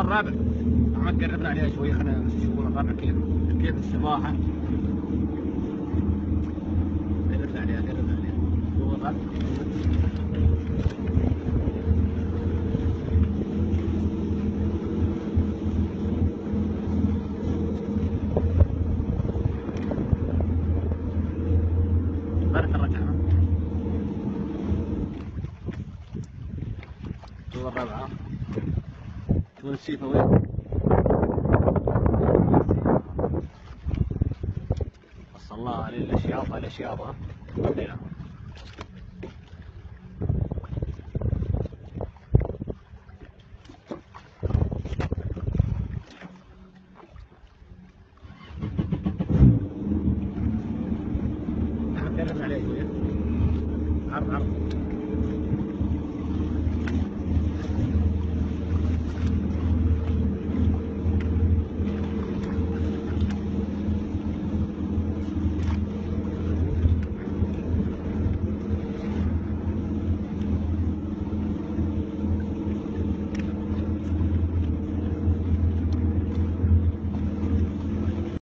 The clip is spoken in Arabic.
الرابع. ما قربنا عليها شوي خلينا نشوفون الرابع كيف كيف السباحة. قربنا عليها قربنا عليها. بارك You want to see if I win? الله للأشياطة الأشياطة هنا عرض عرض